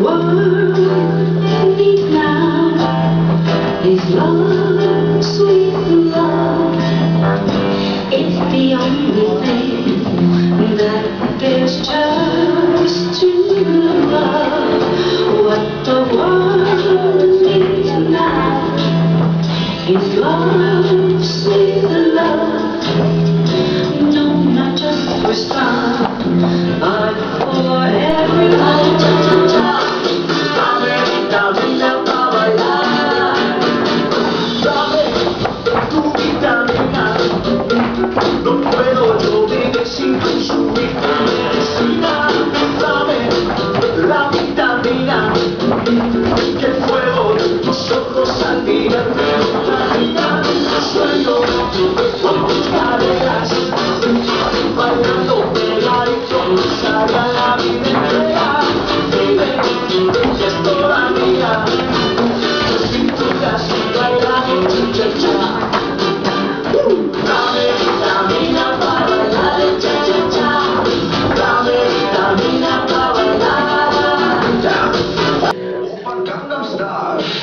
Word we need now is love, sweet. No puedo yo vivir sin consumir medicina, dame la vitamina que fuego de tus ojos al mirarme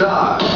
Star.